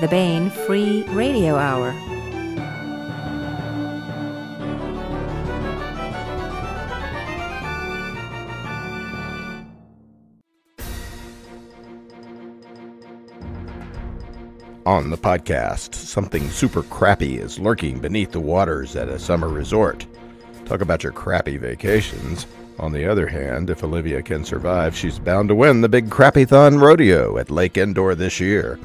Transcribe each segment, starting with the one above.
the Baen Free Radio Hour. On the podcast, something super crappy is lurking beneath the waters at a summer resort. Talk about your crappy vacations. On the other hand, if Olivia can survive, she's bound to win the big Crappy-thon rodeo at Lake Endor this year.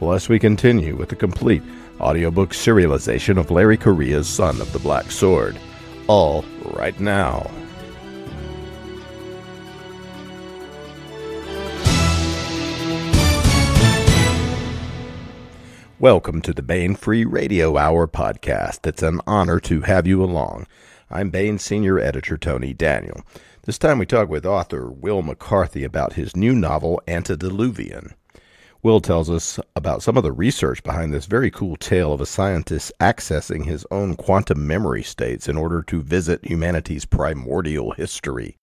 Plus, we continue with the complete audiobook serialization of Larry Correia's Son of the Black Sword. All right now. Welcome to the Baen Free Radio Hour podcast. It's an honor to have you along. I'm Baen Senior Editor Tony Daniel. This time we talk with author Wil McCarthy about his new novel, Antediluvian. Wil tells us about some of the research behind this very cool tale of a scientist accessing his own quantum memory states in order to visit humanity's primordial history,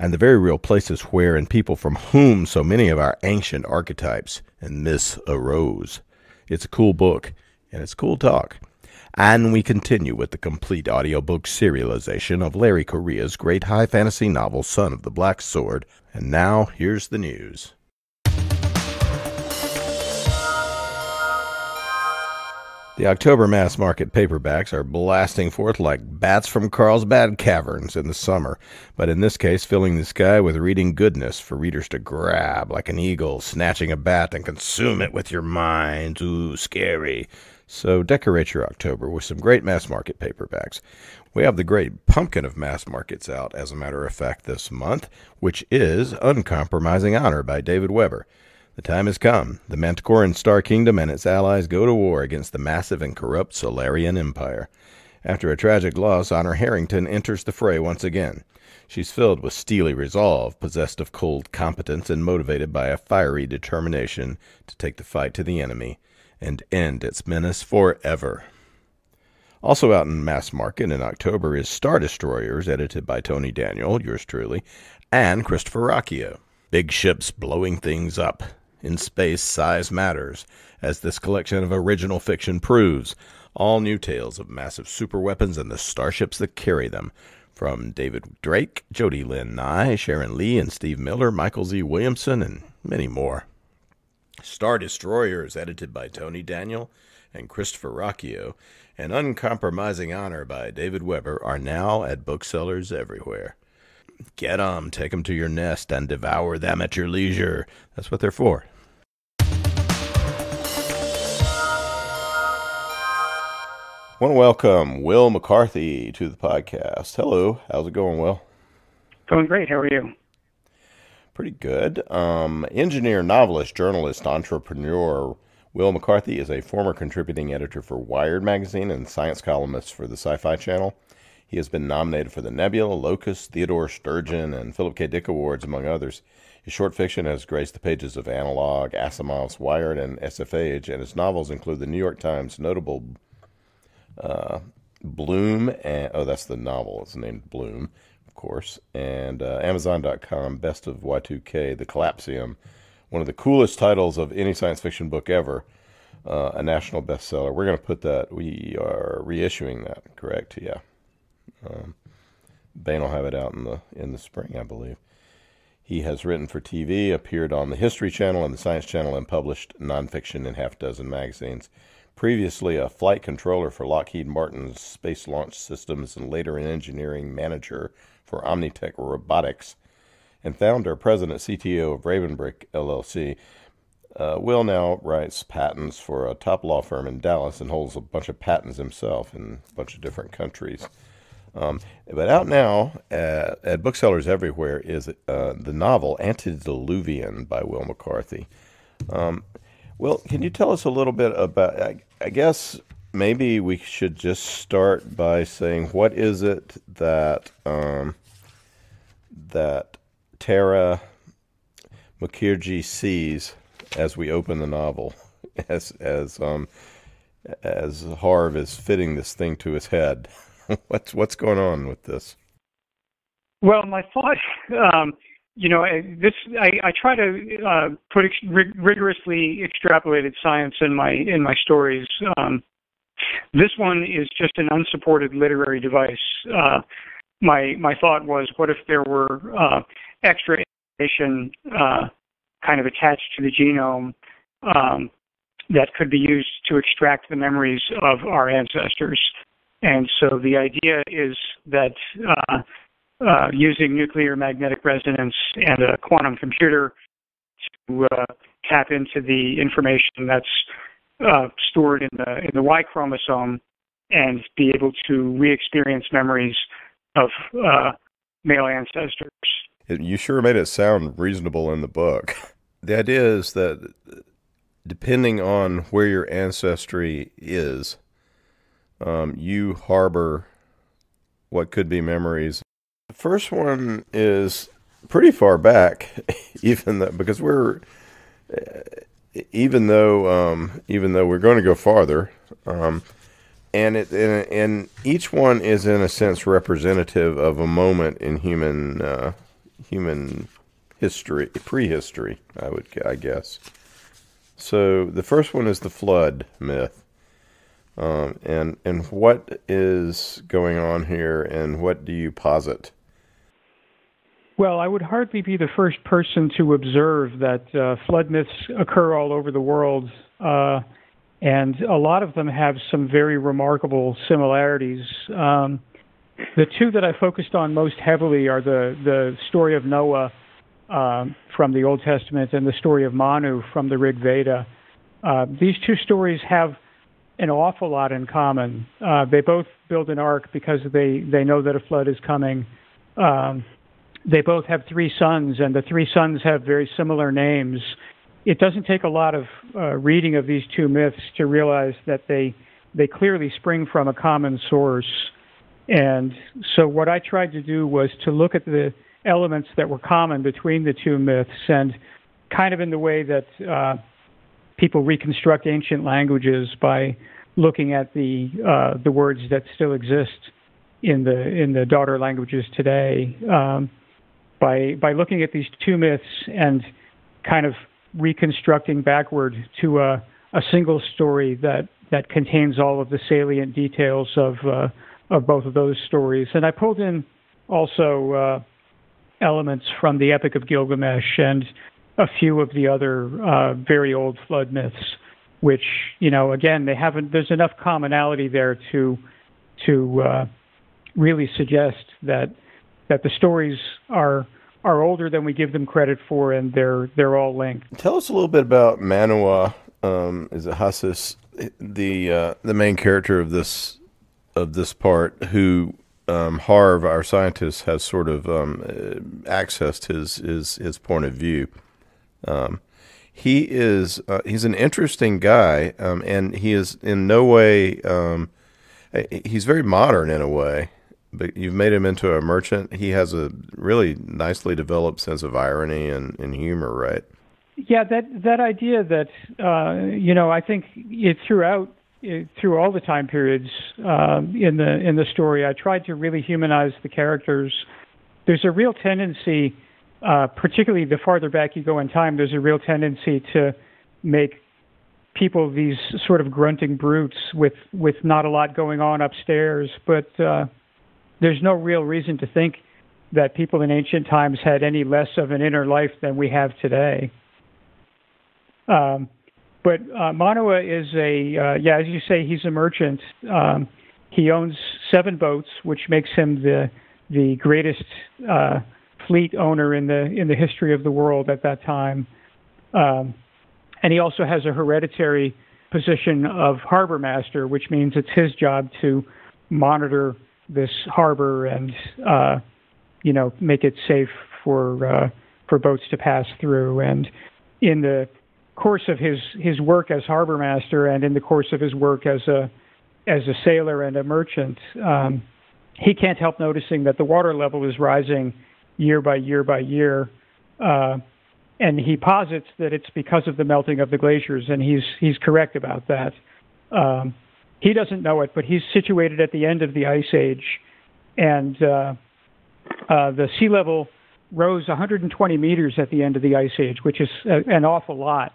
and the very real places where and people from whom so many of our ancient archetypes and myths arose. It's a cool book, and it's cool talk. And we continue with the complete audiobook serialization of Larry Correia's great high fantasy novel, Son of the Black Sword. And now, here's the news. The October mass market paperbacks are blasting forth like bats from Carlsbad caverns in the summer, but in this case, filling the sky with reading goodness for readers to grab like an eagle snatching a bat and consume it with your mind. Ooh, scary. So decorate your October with some great mass market paperbacks. We have the great pumpkin of mass markets out, as a matter of fact, this month, which is Uncompromising Honor by David Weber. The time has come. The Manticoran Star Kingdom and its allies go to war against the massive and corrupt Solarian Empire. After a tragic loss, Honor Harrington enters the fray once again. She's filled with steely resolve, possessed of cold competence, and motivated by a fiery determination to take the fight to the enemy and end its menace forever. Also out in mass market in October is Star Destroyers, edited by Tony Daniel, yours truly, and Christopher Ruocchio. Big ships blowing things up. In space, size matters, as this collection of original fiction proves. All new tales of massive superweapons and the starships that carry them. From David Drake, Jody Lynn Nye, Sharon Lee, and Steve Miller, Michael Z. Williamson, and many more. Star Destroyers, edited by Tony Daniel and Christopher Ruocchio, and Uncompromising Honor by David Weber are now at booksellers everywhere. Get 'em, take 'em to your nest, and devour them at your leisure. That's what they're for. I want to welcome Wil McCarthy to the podcast. Hello, how's it going, Wil? Going great. How are you? Pretty good. Um, engineer, novelist, journalist, entrepreneur Wil McCarthy is a former contributing editor for Wired magazine and science columnist for the Sci Fi Channel. He has been nominated for the Nebula, Locus, Theodore Sturgeon, and Philip K. Dick Awards, among others. His short fiction has graced the pages of Analog, Asimov's Wired, and SF Age, and his novels include the New York Times notable uh, Bloom, and, oh, that's the novel. It's named Bloom, of course, and uh, Amazon.com Best of Y2K, The Collapsium, one of the coolest titles of any science fiction book ever, uh, a national bestseller. We're going to put that. We are reissuing that, correct? Yeah. Um, Baen will have it out in the in the spring, I believe. He has written for TV, appeared on the History Channel and the Science Channel, and published nonfiction in half dozen magazines. Previously a flight controller for Lockheed Martin's Space Launch Systems and later an engineering manager for Omnitech Robotics, and founder, president, CTO of Ravenbrick LLC. Uh, Wil now writes patents for a top law firm in Dallas and holds a bunch of patents himself in a bunch of different countries. Um, but out now at, at, booksellers everywhere is uh, the novel Antediluvian by Wil McCarthy. Um, well, can you tell us a little bit about? I, I, guess maybe we should just start by saying what is it that um, that Tara Mukherjee sees as we open the novel, as as um, as Harv is fitting this thing to his head. what's what's going on with this? Well, my thought um, you know, this I, I try to uh, put ex- rig- rigorously extrapolated science in my in my stories. Um, this one is just an unsupported literary device. Uh, my my thought was, what if there were uh, extra information uh, kind of attached to the genome um, that could be used to extract the memories of our ancestors? And so the idea is that uh, using nuclear magnetic resonance and a quantum computer to uh, tap into the information that's uh, stored in the in the Y chromosome and be able to re-experience memories of uh, male ancestors. You sure made it sound reasonable in the book. The idea is that depending on where your ancestry is, um, you harbor what could be memories. First one is pretty far back, even though, because we're even though um, even though we're going to go farther, um, and it and, and, each one is in a sense representative of a moment in human uh, human history, prehistory. I would I guess. So the first one is the flood myth, um, and and what is going on here, and what do you posit? Well, I would hardly be the first person to observe that uh, flood myths occur all over the world, uh, and a lot of them have some very remarkable similarities. Um, the two that I focused on most heavily are the, the story of Noah um, from the Old Testament and the story of Manu from the Rig Veda. Uh, these two stories have an awful lot in common. Uh, they both build an ark because they, they know that a flood is coming. Um, they both have three sons, and the three sons have very similar names. It doesn't take a lot of uh, reading of these two myths to realize that they they clearly spring from a common source. And so, what I tried to do was to look at the elements that were common between the two myths, and kind of in the way that uh, people reconstruct ancient languages by looking at the uh, the words that still exist in the in the daughter languages today. Um, by by looking at these two myths and kind of reconstructing backward to a, a single story that that contains all of the salient details of uh, of both of those stories. And I pulled in also uh, elements from the Epic of Gilgamesh and a few of the other uh, very old flood myths, which you know again they haven't. There's enough commonality there to to uh, really suggest that that the stories are are older than we give them credit for, and they're they're all linked. Tell us a little bit about Manoa. Um, is it Hasis, the uh, the main character of this of this part, who um, Harv, our scientist, has sort of um, uh, accessed his his his point of view. Um, he is uh, he's an interesting guy, um, and he is in no way um, he's very modern in a way you've made him into a merchant. He has a really nicely developed sense of irony and, and humor, right? Yeah, that that idea that uh, you know, I think it throughout it, through all the time periods uh, in the in the story, I tried to really humanize the characters. There's a real tendency, uh, particularly the farther back you go in time, there's a real tendency to make people these sort of grunting brutes with with not a lot going on upstairs, but uh, there's no real reason to think that people in ancient times had any less of an inner life than we have today. Um, but uh, Manoa is a, uh, yeah, as you say, he's a merchant. Um, he owns seven boats, which makes him the the greatest uh, fleet owner in the in the history of the world at that time. Um, and he also has a hereditary position of harbor master, which means it's his job to monitor this harbor and uh, you know make it safe for uh, for boats to pass through. And in the course of his his work as harbor master and in the course of his work as a as a sailor and a merchant, um, he can't help noticing that the water level is rising year by year by year. Uh, and he posits that it's because of the melting of the glaciers, and he's he's correct about that. Um, he doesn't know it, but he's situated at the end of the ice age, and uh, uh, the sea level rose 120 meters at the end of the ice age, which is a, an awful lot.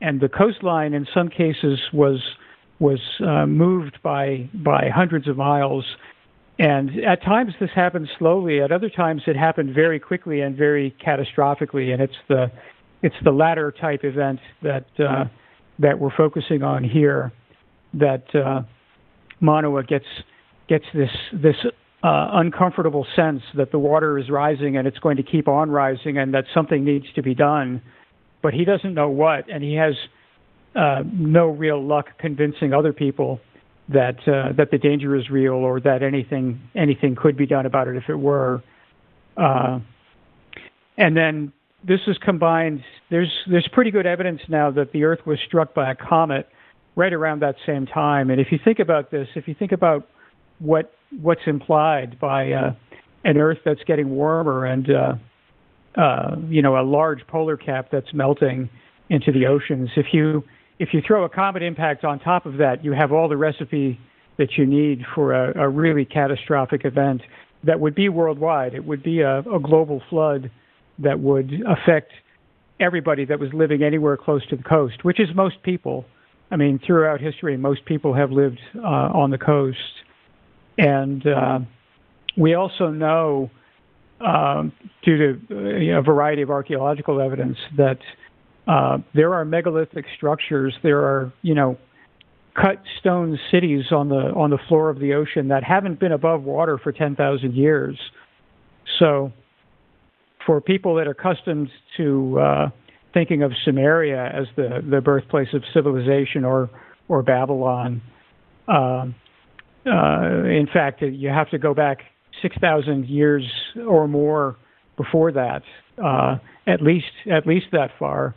And the coastline, in some cases, was was uh, moved by by hundreds of miles. And at times this happened slowly. At other times it happened very quickly and very catastrophically. And it's the it's the latter type event that uh, that we're focusing on here. That uh, Manoa gets gets this this uh, uncomfortable sense that the water is rising and it's going to keep on rising and that something needs to be done, but he doesn't know what, and he has uh, no real luck convincing other people that uh, that the danger is real or that anything anything could be done about it if it were. Uh, and then this is combined. There's there's pretty good evidence now that the Earth was struck by a comet right around that same time. And if you think about this, if you think about what what's implied by uh, an Earth that's getting warmer and uh, uh, you know a large polar cap that's melting into the oceans. If you if you throw a comet impact on top of that, you have all the recipe that you need for a, a really catastrophic event that would be worldwide. It would be a, a global flood that would affect everybody that was living anywhere close to the coast, which is most people. I mean, throughout history, most people have lived uh, on the coast. And uh, we also know, um, due to a variety of archaeological evidence, that uh, there are megalithic structures. There are, you know, cut stone cities on the on the floor of the ocean that haven't been above water for 10,000 years. So, for people that are accustomed to uh, thinking of Sumeria as the the birthplace of civilization or or Babylon, uh, uh, in fact, you have to go back 6,000 years or more before that, uh, at least at least that far.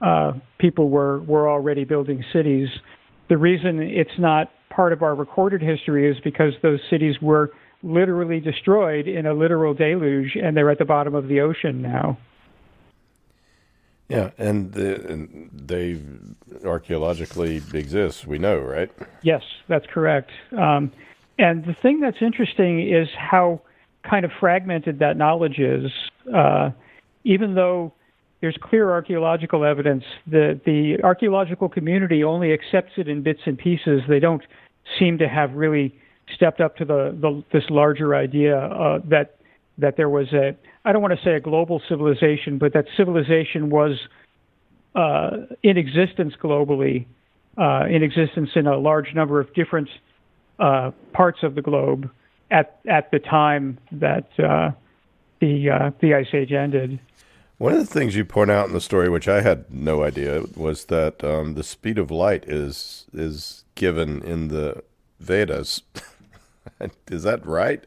Uh, people were were already building cities. The reason it's not part of our recorded history is because those cities were literally destroyed in a literal deluge, and they're at the bottom of the ocean now. Yeah, and, the, and they archaeologically exist. We know, right? Yes, that's correct. Um, and the thing that's interesting is how kind of fragmented that knowledge is. Uh, even though there's clear archaeological evidence, the the archaeological community only accepts it in bits and pieces. They don't seem to have really stepped up to the, the this larger idea uh, that that there was a I don't want to say a global civilization, but that civilization was uh, in existence globally, uh, in existence in a large number of different uh, parts of the globe at at the time that uh, the uh, the ice age ended. One of the things you point out in the story, which I had no idea, was that um, the speed of light is is given in the Vedas. is that right?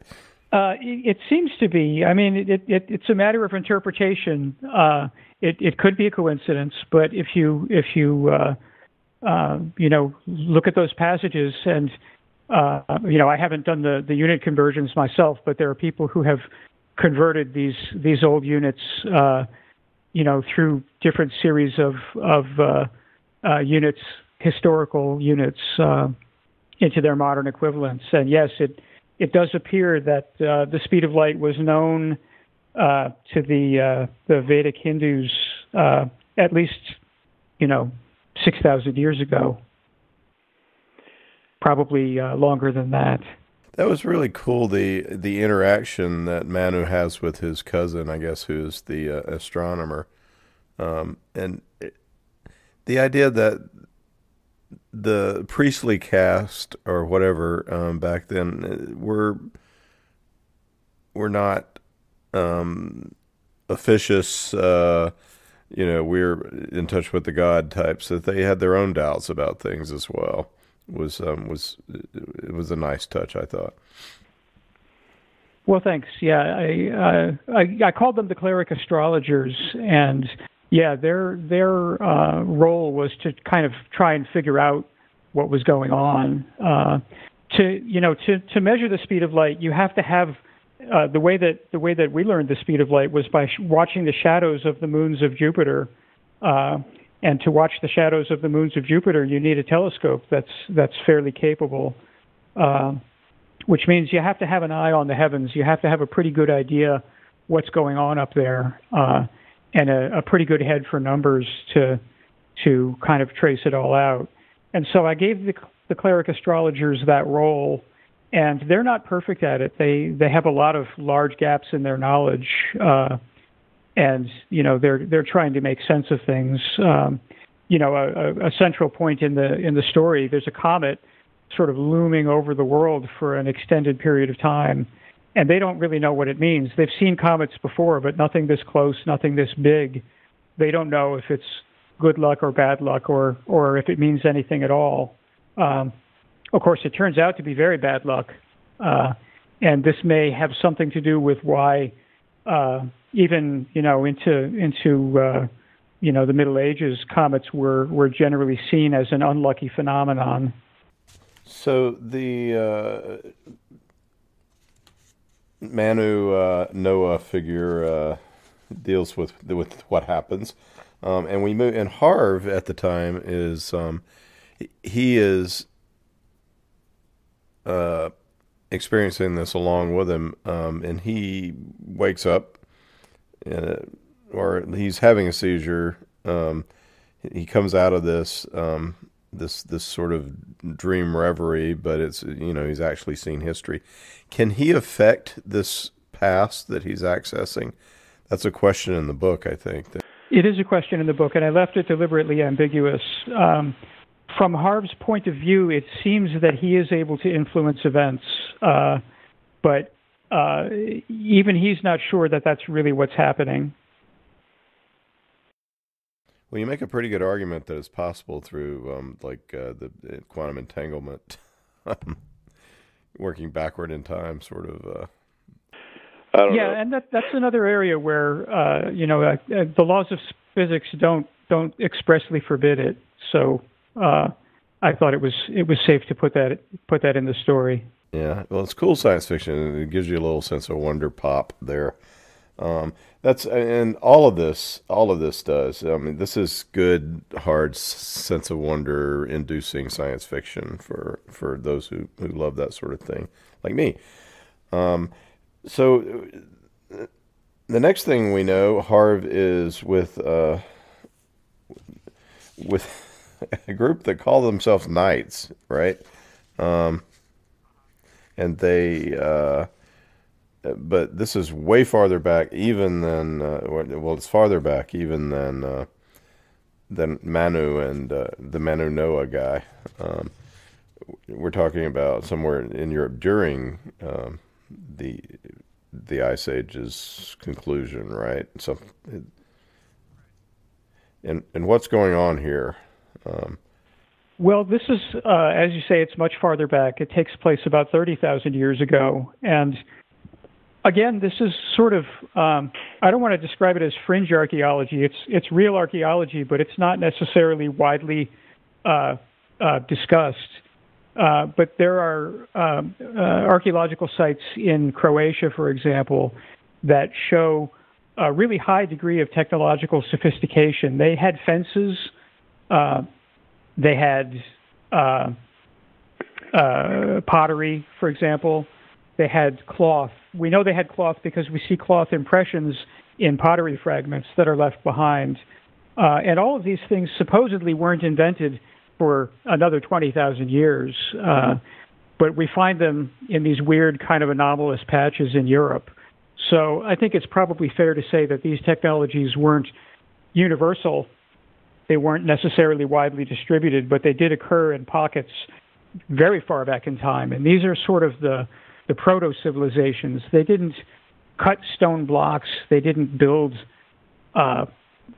Uh, it, seems to be. I mean, it, it, it's a matter of interpretation. Uh, it, could be a coincidence, but if you if you uh, uh you know look at those passages, and uh, you know, I haven't done the the unit conversions myself, but there are people who have converted these these old units, you know, through different series of of units, historical units, into their modern equivalents. And yes, it it does appear that uh, the speed of light was known uh, to the uh, the Vedic Hindus uh, at least, you know, six thousand years ago. Probably uh, longer than that. That was really cool. The the interaction that Manu has with his cousin, I guess, who's the uh, astronomer, um, and it, the idea that the priestly caste or whatever um, back then uh, were were not um, officious. Uh, you know, we're in touch with the God types. That they had their own doubts about things as well. Was um, was it was a nice touch, I thought. Well, thanks. Yeah, I, uh, I I called them the cleric astrologers, and yeah, their their uh, role was to kind of try and figure out what was going on. Uh, to you know to to measure the speed of light, you have to have uh, the way that the way that we learned the speed of light was by sh- watching the shadows of the moons of Jupiter. Uh, and to watch the shadows of the moons of Jupiter, you need a telescope that's that's fairly capable. Uh, which means you have to have an eye on the heavens. You have to have a pretty good idea what's going on up there, uh, and a, a pretty good head for numbers to to kind of trace it all out. And so I gave the, the cleric astrologers that role, and they're not perfect at it. They they have a lot of large gaps in their knowledge, uh, and you know they're they're trying to make sense of things. Um, you know, a, a central point in the in the story. There's a comet sort of looming over the world for an extended period of time, and they don't really know what it means. They've seen comets before, but nothing this close, nothing this big. They don't know if it's good luck or bad luck or or if it means anything at all. Um, of course, it turns out to be very bad luck, uh, and this may have something to do with why uh, even you know into into uh, you know the Middle Ages, comets were were generally seen as an unlucky phenomenon. So the uh, Manu uh, Noah figure uh, deals with with what happens. Um, and we move, and Harv at the time is, um, he is uh, experiencing this along with him, um, and he wakes up, uh, or he's having a seizure. Um, he comes out of this um, this this sort of dream reverie, but it's you know he's actually seen history. Can he affect this past that he's accessing? That's a question in the book, I think. It is a question in the book, and I left it deliberately ambiguous. Um, from Harv's point of view, it seems that he is able to influence events, uh, but uh, even he's not sure that that's really what's happening. Well, you make a pretty good argument that it's possible through, um, like, uh, the quantum entanglement, working backward in time, sort of uh, yeah, know. and that that's another area where uh, you know uh, uh, the laws of physics don't don't expressly forbid it. So uh, I thought it was it was safe to put that put that in the story. Yeah, well, it's cool science fiction. It gives you a little sense of wonder pop there. Um, that's and all of this, all of this does. I mean, this is good, hard sense of wonder inducing science fiction for for those who who love that sort of thing, like me. Um, so the next thing we know, Harv is with uh, with a group that call themselves Knights, right? Um, and they, uh, but this is way farther back, even than uh, well, it's farther back even than uh, than Manu and uh, the Manu Noah guy. Um, we're talking about somewhere in Europe during. Um, the the Ice Age's conclusion, right? So, and and what's going on here? Um, well, this is, uh, as you say, it's much farther back. It takes place about thirty thousand years ago, and again, this is sort of um, I don't want to describe it as fringe archaeology. It's it's real archaeology, but it's not necessarily widely uh, uh, discussed. Uh, but there are um, uh, archaeological sites in Croatia, for example, that show a really high degree of technological sophistication. They had fences, uh, they had uh, pottery, for example, they had cloth. We know they had cloth because we see cloth impressions in pottery fragments that are left behind. and all of these things supposedly weren't invented for another 20,000 years. Uh, but we find them in these weird kind of anomalous patches in Europe. So I think it's probably fair to say that these technologies weren't universal. They weren't necessarily widely distributed, but they did occur in pockets very far back in time. And these are sort of the, the proto civilizations. They didn't cut stone blocks, they didn't build, uh,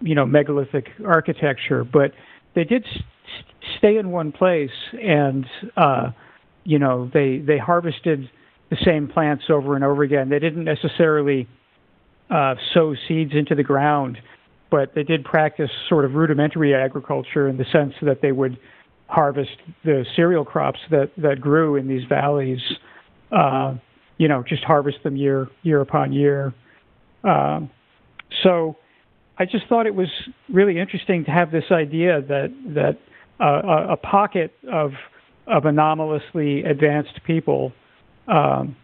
you know, megalithic architecture, but they did stay in one place and uh, you know they they harvested the same plants over and over again. They didn't necessarily uh, sow seeds into the ground, but they did practice sort of rudimentary agriculture in the sense that they would harvest the cereal crops that that grew in these valleys. Uh, you know, just harvest them year year upon year. Um, so I just thought it was really interesting to have this idea that that uh, a, pocket of of anomalously advanced people um,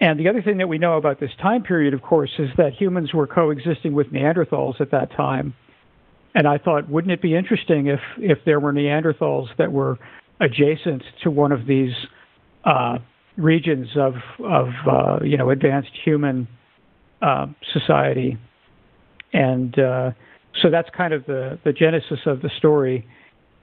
and the other thing that we know about this time period, of course, is that humans were coexisting with Neanderthals at that time. And I thought, wouldn't it be interesting if if there were Neanderthals that were adjacent to one of these uh, regions of of uh, you know advanced human uh, society, and uh, so that's kind of the the genesis of the story.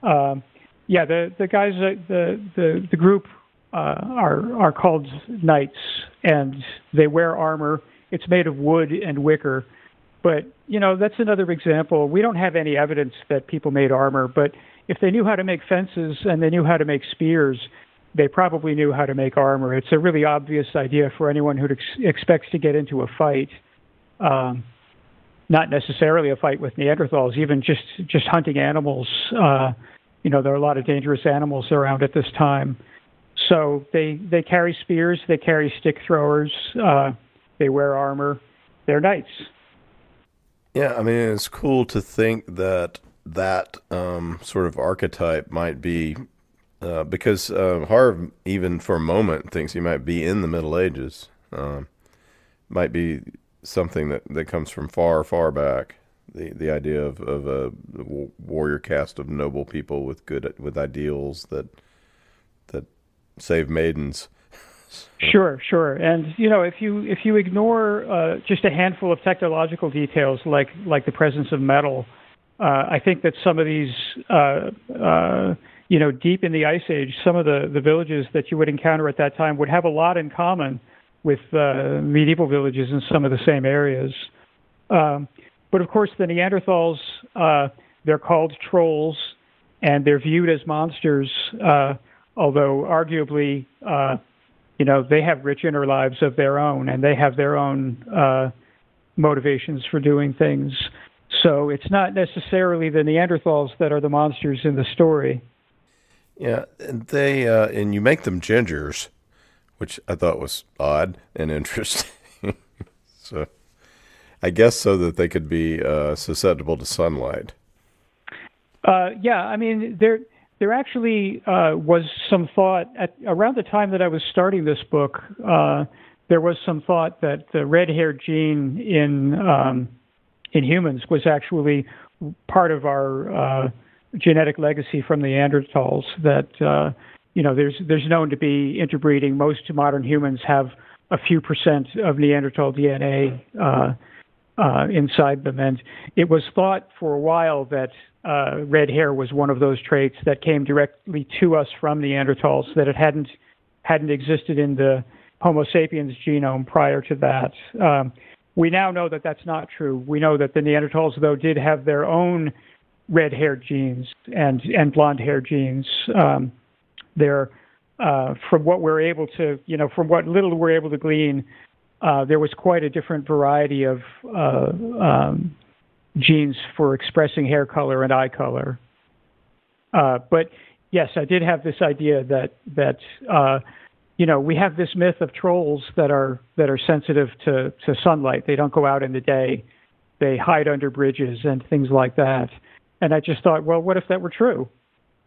Um, yeah, the the guys, uh, the the the group uh, are are called knights, and they wear armor. It's made of wood and wicker, but you know that's another example. We don't have any evidence that people made armor, but if they knew how to make fences and they knew how to make spears, they probably knew how to make armor. It's a really obvious idea for anyone who ex- expects to get into a fight. Um, not necessarily a fight with Neanderthals, even just just hunting animals. Uh, you know, there are a lot of dangerous animals around at this time. So they they carry spears, they carry stick throwers, uh, they wear armor. They're knights. Yeah, I mean it's cool to think that that um, sort of archetype might be uh, because uh, Harv even for a moment thinks he might be in the Middle Ages. Um, might be something that, that comes from far far back. The the idea of, of a warrior caste of noble people with good with ideals that that save maidens. Sure, sure. And you know, if you if you ignore uh, just a handful of technological details like like the presence of metal, uh, I think that some of these uh, you know deep in the ice age, some of the the villages that you would encounter at that time would have a lot in common with uh, medieval villages in some of the same areas. Um, but of course, the Neanderthals uh, they're called trolls, and they're viewed as monsters although arguably, uh, you know, they have rich inner lives of their own and they have their own uh, motivations for doing things. So it's not necessarily the Neanderthals that are the monsters in the story. Yeah, and they uh, and you make them gingers, which I thought was odd and interesting. so, I guess so that they could be uh, susceptible to sunlight. Uh, yeah, I mean they're there actually uh, was some thought at around the time that I was starting this book. Uh, there was some thought that the red-haired gene in um, in humans was actually part of our uh, genetic legacy from the Neanderthals. That uh, you know, there's there's known to be interbreeding. Most modern humans have a few percent of Neanderthal DNA uh, uh, inside them, and it was thought for a while that uh, red hair was one of those traits that came directly to us from Neanderthals that it hadn't hadn't existed in the Homo sapiens genome prior to that. Um, we now know that that's not true. We know that the Neanderthals, though, did have their own red-haired genes and and blonde-haired genes. Um, they're uh, from what we're able to, you know, from what little we're able to glean, uh, there was quite a different variety of uh, um, genes for expressing hair color and eye color. Uh, but yes, I did have this idea that that uh, you know we have this myth of trolls that are that are sensitive to to sunlight. They don't go out in the day. They hide under bridges and things like that. And I just thought, well, what if that were true?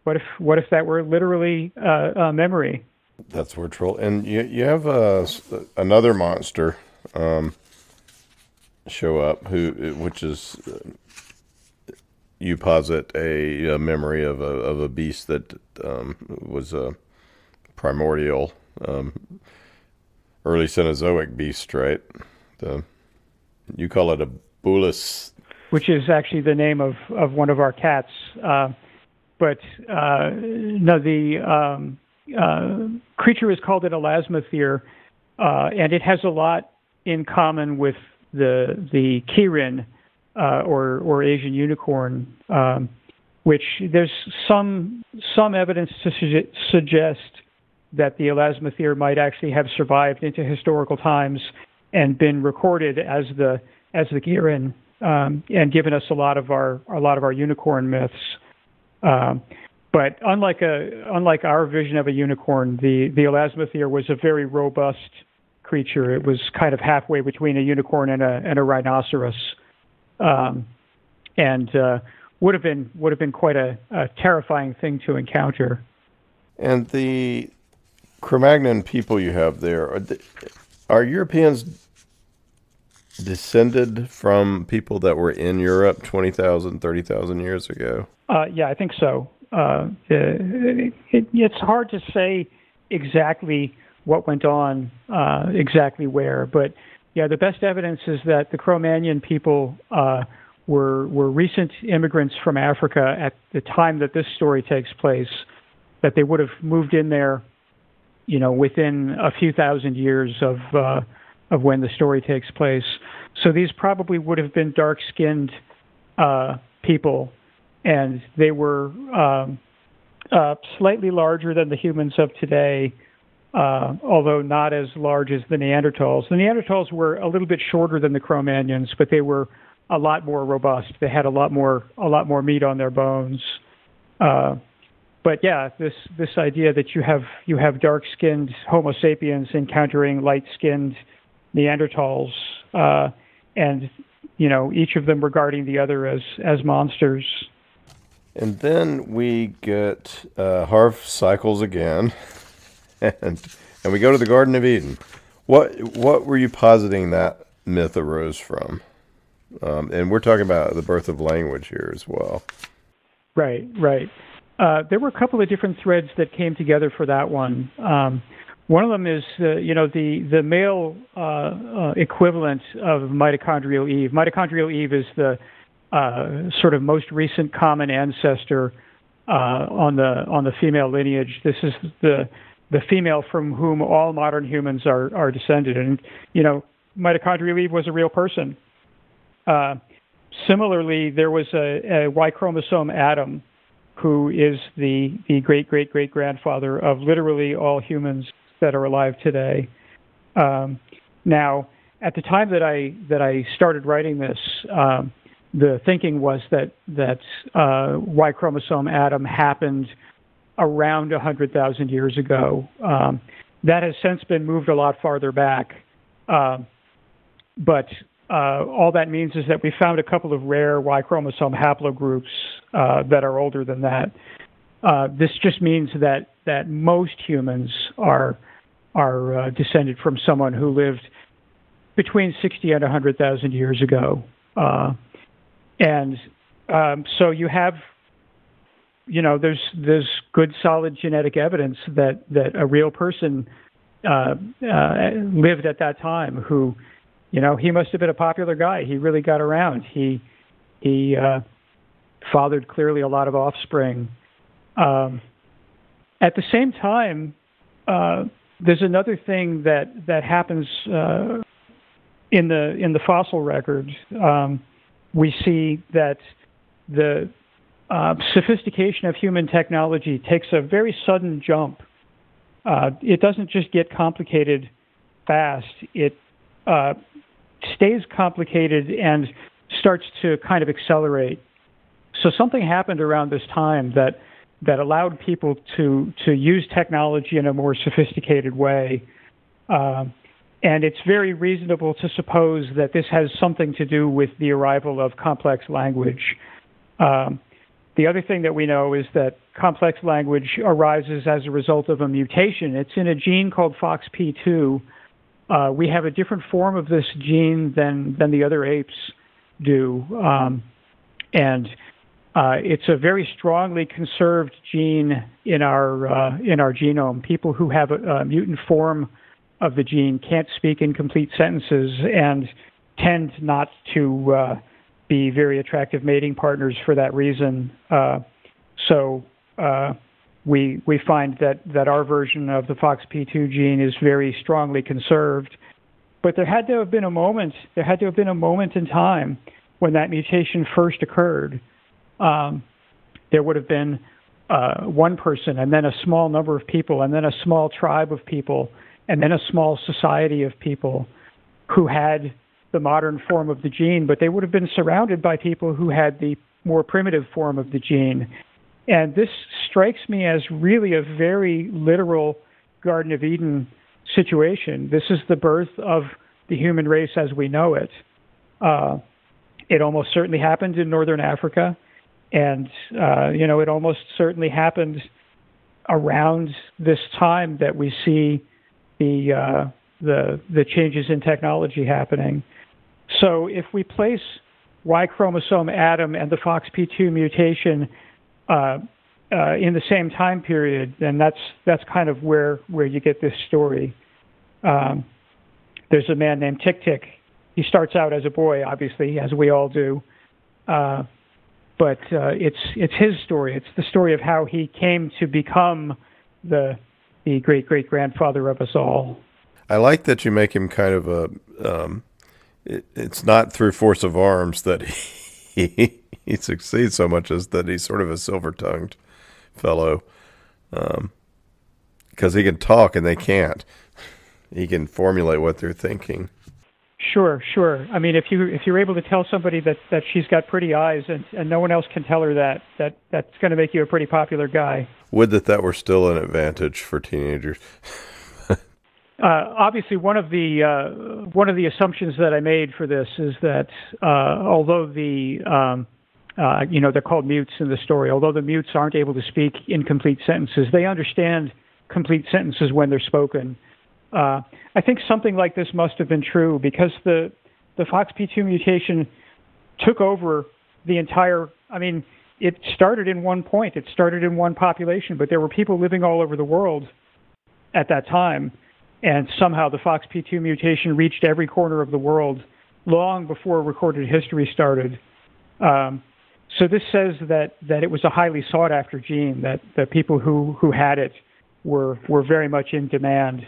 What if what if that were literally uh, a memory? That's where troll. And you you have uh, another monster. Um, show up, who which is uh, you posit a, a, memory of a of a beast that um, was a primordial um, early Cenozoic beast, right? The you call it a bulis, which is actually the name of of one of our cats. Uh, but uh, no, the um, uh, creature is called an elasmothere, uh, and it has a lot in common with the the kirin uh, or or Asian unicorn, um, which there's some some evidence to su- suggest that the elasmothere might actually have survived into historical times and been recorded as the as the kirin um, and given us a lot of our a lot of our unicorn myths. Um, but unlike a unlike our vision of a unicorn, the the elasmothere was a very robust creature. It was kind of halfway between a unicorn and a and a rhinoceros, um, and uh, would have been would have been quite a, a terrifying thing to encounter. And the Cro-Magnon people you have there are they, Are Europeans descended from people that were in Europe 20,000, 30,000 years ago? Uh, yeah, I think so. Uh, it, it, it's hard to say exactly what went on, uh, exactly where, but yeah, the best evidence is that the Cro-Magnon people uh, were were recent immigrants from Africa at the time that this story takes place. That they would have moved in there, you know, within a few thousand years of uh, of when the story takes place. So these probably would have been dark-skinned uh, people, and they were um, uh, slightly larger than the humans of today, uh, although not as large as the Neanderthals. The Neanderthals were a little bit shorter than the Cro-Magnons, but they were a lot more robust. They had a lot more a lot more meat on their bones. Uh, but yeah, this this idea that you have you have dark-skinned Homo sapiens encountering light-skinned Neanderthals, uh, and you know each of them regarding the other as as monsters. And then we get uh, Harv cycles again, and and we go to the Garden of Eden. What what were you positing that myth arose from? Um, and we're talking about the birth of language here as well. Right, right. Uh, there were a couple of different threads that came together for that one. Um, one of them is, uh, you know, the the male uh, uh equivalent of mitochondrial Eve. Mitochondrial Eve is the uh, sort of most recent common ancestor uh, on the on the female lineage. This is the the female from whom all modern humans are are descended, and you know, mitochondrial Eve was a real person. similarly, there was a, a Y chromosome Adam who is the the great great great grandfather of literally all humans that are alive today. Um, now, at the time that I that I started writing this, um, the thinking was that that uh, Y chromosome Adam happened around 100,000 years ago. Um, that has since been moved a lot farther back, uh, but uh, all that means is that we found a couple of rare Y chromosome haplogroups uh, that are older than that. Uh, this just means that that most humans are are uh, descended from someone who lived between 60 and 100,000 years ago. Uh, and um, so you have, you know, there's there's good solid genetic evidence that that a real person uh, uh, lived at that time. Who, you know, he must have been a popular guy. He really got around. He he uh, fathered clearly a lot of offspring. Um, at the same time, uh, there's another thing that that happens uh, in the in the fossil record. Um, we see that the uh, sophistication of human technology takes a very sudden jump. Uh, it doesn't just get complicated fast. It uh, stays complicated and starts to kind of accelerate. So something happened around this time that that allowed people to to use technology in a more sophisticated way. Uh, and it's very reasonable to suppose that this has something to do with the arrival of complex language. Um, the other thing that we know is that complex language arises as a result of a mutation. It's in a gene called FOXP2. Uh, we have a different form of this gene than than the other apes do, um, and uh, it's a very strongly conserved gene in our uh, in our genome. People who have a, a, mutant form of the gene can't speak in complete sentences and tend not to uh, be very attractive mating partners for that reason. Uh, so uh, we we find that that our version of the FOXP2 gene is very strongly conserved. But there had to have been a moment. There had to have been a moment in time when that mutation first occurred um, there would have been uh, one person, and then a small number of people, and then a small tribe of people, and then a small society of people who had the modern form of the gene, but they would have been surrounded by people who had the more primitive form of the gene. And this strikes me as really a very literal Garden of Eden situation. This is the birth of the human race as we know it. Uh, it almost certainly happened in northern Africa and uh, you know it almost certainly happened around this time that we see the uh, the the changes in technology happening. So if we place Y chromosome Adam and the FOXP2 mutation uh, uh, in the same time period, then that's that's kind of where where you get this story. Um, there's a man named Tick Tick. He starts out as a boy, obviously, as we all do. Uh, but uh, it's it's his story. It's the story of how he came to become the the great great grandfather of us all. I like that you make him kind of a. Um, it, it's not through force of arms that he he succeeds so much as that he's sort of a silver tongued fellow, because um, he can talk and they can't. He can formulate what they're thinking. Sure, sure. I mean, if you if you're able to tell somebody that that she's got pretty eyes and and no one else can tell her that, that that's going to make you a pretty popular guy. Would that that were still an advantage for teenagers. uh, obviously, one of the uh, one of the assumptions that I made for this is that uh, although the um, uh, you know they're called mutes in the story, although the mutes aren't able to speak in complete sentences, they understand complete sentences when they're spoken. Uh, I think something like this must have been true because the the FOXP2 mutation took over the entire. I mean, it started in one point. It started in one population, but there were people living all over the world at that time, and somehow the FOXP2 mutation reached every corner of the world long before recorded history started. Um, so this says that that it was a highly sought after gene. That the people who who had it were were very much in demand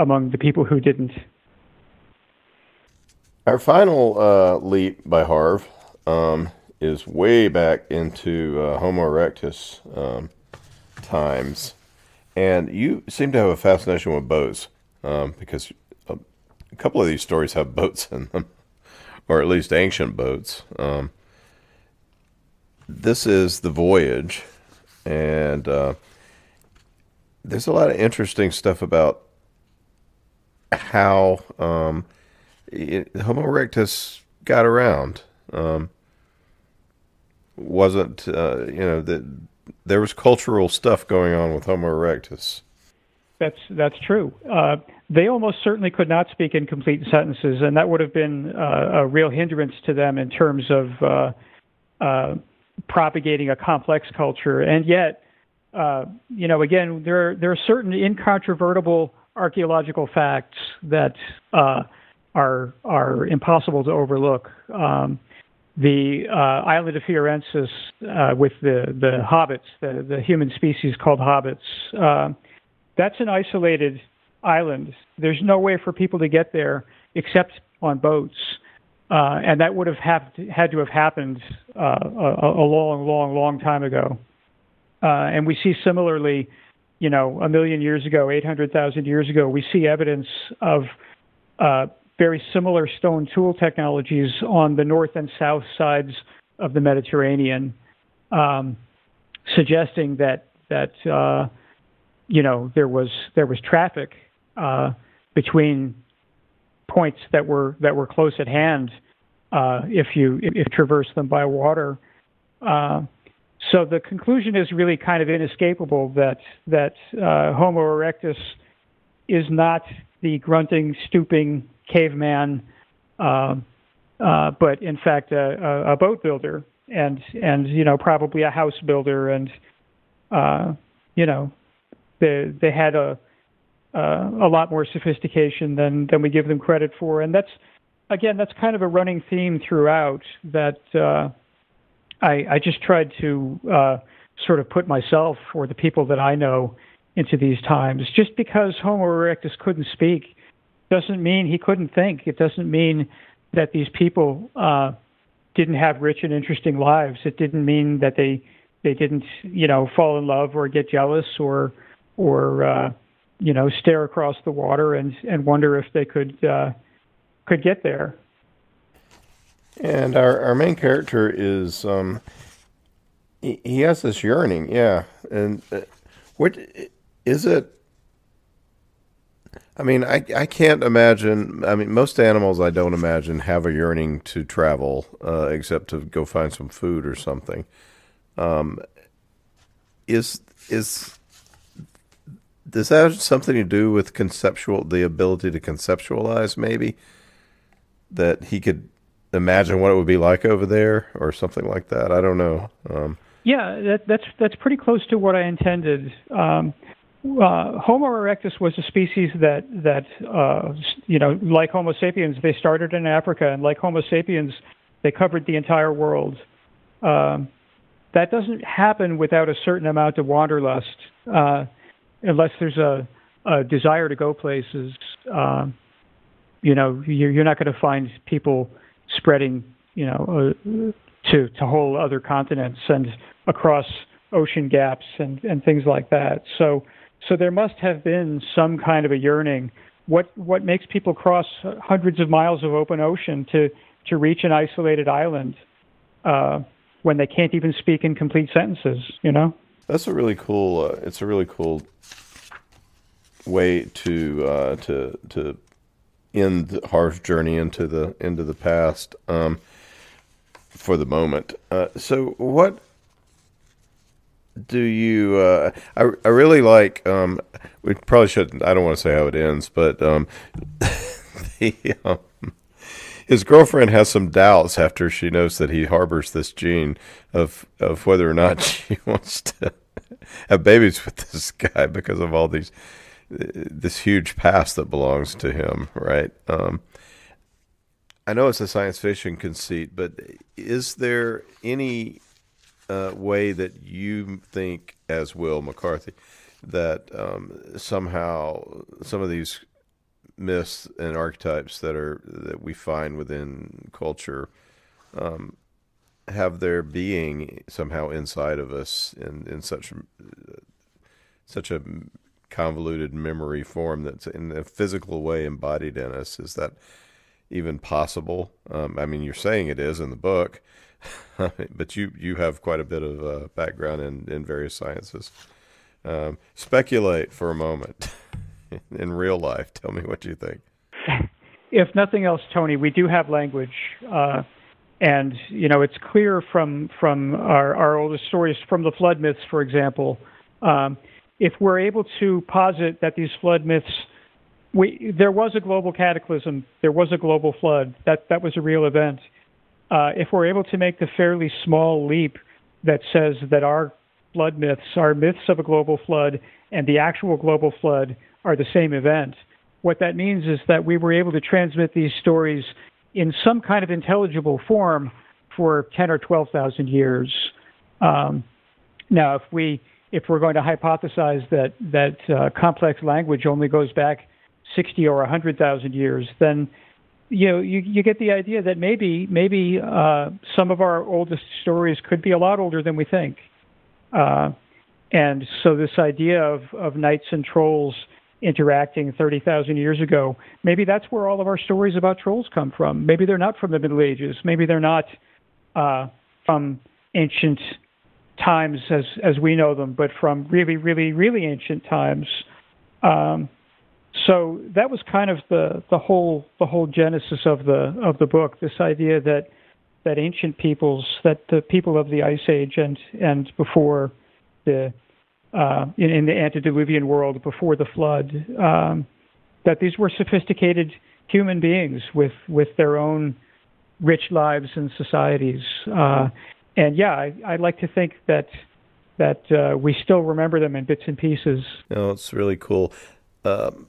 among the people who didn't. Our final uh, leap by Harv um, is way back into uh, Homo erectus um, times. And you seem to have a fascination with boats um, because a, a, couple of these stories have boats in them, or at least ancient boats. Um, this is The Voyage, and uh, there's a lot of interesting stuff about how um, it, Homo erectus got around. Um, wasn't uh, you know that there was cultural stuff going on with Homo erectus. That's that's true. Uh, they almost certainly could not speak in complete sentences, and that would have been uh, a real hindrance to them in terms of uh, uh, propagating a complex culture. And yet, uh, you know, again, there there are certain incontrovertible archaeological facts that uh, are are impossible to overlook. Um, the uh, island of Floresiensis uh, with the the hobbits, the the human species called hobbits, uh, that's an isolated island. There's no way for people to get there except on boats. Uh, and that would have to, had to have happened uh, a, a, long, long, long time ago. and we see similarly you know, a million years ago, 800,000 years ago, we see evidence of uh, very similar stone tool technologies on the north and south sides of the Mediterranean, um, suggesting that that uh, you know there was there was traffic uh, between points that were that were close at hand uh, if you if, traverse them by water. Uh, so the conclusion is really kind of inescapable that that uh, Homo erectus is not the grunting, stooping caveman, uh, uh, but in fact a, a, boat builder and and you know probably a house builder and uh, you know they they had a a lot more sophistication than than we give them credit for, and that's again that's kind of a running theme throughout that uh, I, I just tried to uh, sort of put myself or the people that I know into these times. Just because Homo erectus couldn't speak doesn't mean he couldn't think. It doesn't mean that these people uh, didn't have rich and interesting lives. It didn't mean that they they didn't you know fall in love or get jealous or or uh, you know stare across the water and and wonder if they could uh, could get there. And our, our main character is um, he, he has this yearning, yeah. And uh, what is it? I mean, I I can't imagine. I mean, most animals I don't imagine have a yearning to travel, uh, except to go find some food or something. Um, is is does that have something to do with conceptual, the ability to conceptualize, maybe that he could imagine what it would be like over there, or something like that? I don't know. Um, yeah, that, that's that's pretty close to what I intended. Um, uh, Homo erectus was a species that that uh, you know, like Homo sapiens, they started in Africa, and like Homo sapiens, they covered the entire world. Um, that doesn't happen without a certain amount of wanderlust, uh, unless there's a, a, desire to go places. Um, you know, you're, you're not going to find people spreading, you know, uh, to to whole other continents and across ocean gaps and and things like that. So so there must have been some kind of a yearning. What what makes people cross hundreds of miles of open ocean to to reach an isolated island uh, when they can't even speak in complete sentences? You know. That's a really cool. Uh, it's a really cool way to uh, to to end Harv's journey into the into the past um, for the moment. Uh, so what do you uh, I, I really like um, we probably shouldn't i don't want to say how it ends but um, the, um, his girlfriend has some doubts after she knows that he harbors this gene of of whether or not she wants to have babies with this guy because of all these this huge past that belongs to him right? Um, I know it's a science fiction conceit, but is there any uh, way that you think, as Wil McCarthy, that um, somehow some of these myths and archetypes that are that we find within culture um, have their being somehow inside of us in in such such a convoluted memory form that's in a physical way embodied in us. Is that even possible? Um, I mean, you're saying it is in the book, but you you have quite a bit of uh, background in in various sciences. Um, speculate for a moment in real life. Tell me what you think. If nothing else, Tony, we do have language, uh, and you know it's clear from from our our oldest stories, from the flood myths, for example. Um, if we're able to posit that these flood myths we, there was a global cataclysm, there was a global flood. That that was a real event uh, if we're able to make the fairly small leap that says that our flood myths, our myths of a global flood, and the actual global flood are the same event, what that means is that we were able to transmit these stories in some kind of intelligible form for 10 or 12,000 years. Um, now, if we if we're going to hypothesize that that uh, complex language only goes back 60 or 100,000 years, then you know, you, you get the idea that maybe maybe uh, some of our oldest stories could be a lot older than we think. Uh, and so this idea of, of knights and trolls interacting 30,000 years ago, maybe that's where all of our stories about trolls come from. Maybe they're not from the Middle Ages. Maybe they're not uh, from ancient times as, as we know them, but from really, really, really ancient times. Um, so that was kind of the the whole the whole genesis of the of the book. This idea that that ancient peoples, that the people of the Ice Age and and before the uh, in, in, the antediluvian world before the flood, um, that these were sophisticated human beings with with their own rich lives and societies. Uh, and yeah, I, I like to think that that uh, we still remember them in bits and pieces. No, it's really cool. Um,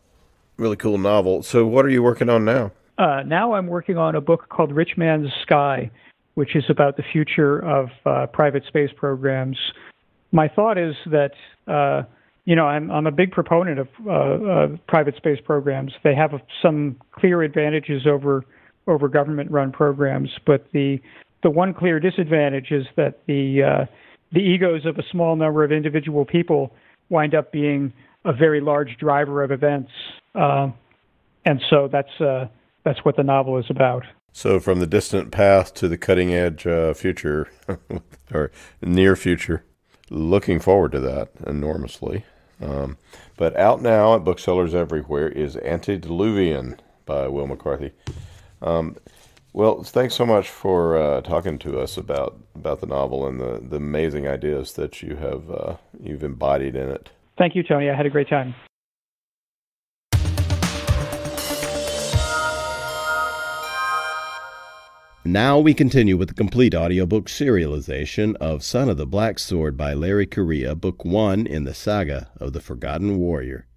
really cool novel. So, what are you working on now? Uh, now I'm working on a book called Rich Man's Sky, which is about the future of uh, private space programs. My thought is that uh, you know I'm I'm a big proponent of uh, private space programs. They have some clear advantages over over government-run programs, but the the one clear disadvantage is that the uh, the egos of a small number of individual people wind up being a very large driver of events, uh, and so that's uh, that's what the novel is about. So, from the distant past to the cutting edge uh, future, or near future, looking forward to that enormously. Um, but out now at booksellers everywhere is Antediluvian by Wil McCarthy. Um, well, thanks so much for uh, talking to us about about the novel and the, the amazing ideas that you have uh, you've embodied in it. Thank you, Tony. I had a great time. Now we continue with the complete audiobook serialization of Son of the Black Sword by Larry Correia, Book 1 in the Saga of the Forgotten Warrior.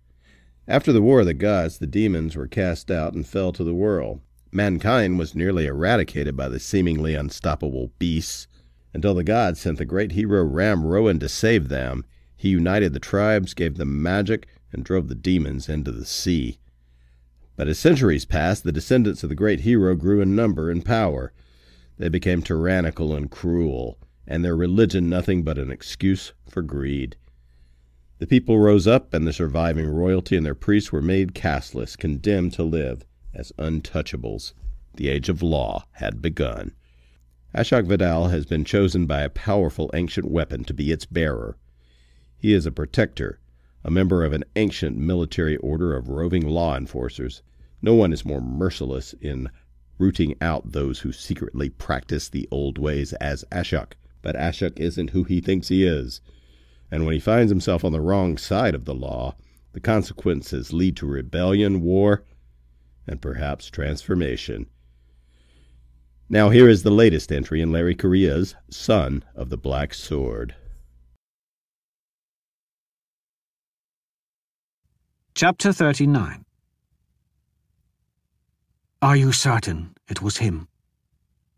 After the War of the Gods, the demons were cast out and fell to the world. Mankind was nearly eradicated by the seemingly unstoppable beasts until the gods sent the great hero Ramrowan to save them. He united the tribes, gave them magic, and drove the demons into the sea. But as centuries passed, the descendants of the great hero grew in number and power. They became tyrannical and cruel, and their religion nothing but an excuse for greed. The people rose up, and the surviving royalty and their priests were made casteless, condemned to live as untouchables. The age of law had begun. Ashok Vadal has been chosen by a powerful ancient weapon to be its bearer. He is a protector, a member of an ancient military order of roving law enforcers. No one is more merciless in rooting out those who secretly practice the old ways as Ashok. But Ashok isn't who he thinks he is. And when he finds himself on the wrong side of the law, the consequences lead to rebellion, war, and perhaps transformation. Now, here is the latest entry in Larry Correia's Son of the Black Sword. Chapter 39 Are you certain it was him?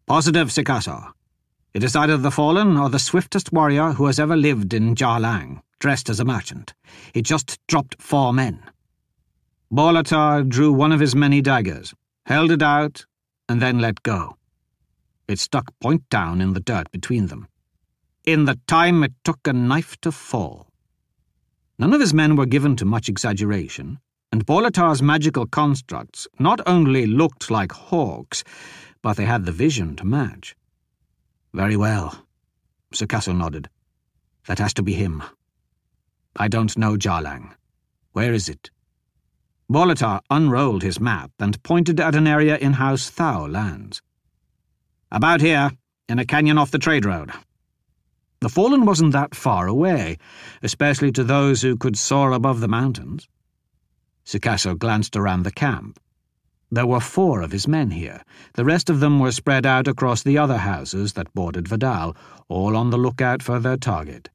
Positive, Sikasso. It is either the fallen or the swiftest warrior who has ever lived in Jarlang, dressed as a merchant. He just dropped four men. Bolatar drew one of his many daggers, held it out, and then let go. It stuck point down in the dirt between them. In the time it took a knife to fall. None of his men were given to much exaggeration, and Bolatar's magical constructs not only looked like hawks, but they had the vision to match. Very well. Sikasso nodded. That has to be him. I don't know Jarlang. Where is it? Bolatar unrolled his map and pointed at an area in House Thau lands. About here, in a canyon off the trade road. The fallen wasn't that far away, especially to those who could soar above the mountains. Sikasso glanced around the camp. There were four of his men here. The rest of them were spread out across the other houses that bordered Vadal, all on the lookout for their target.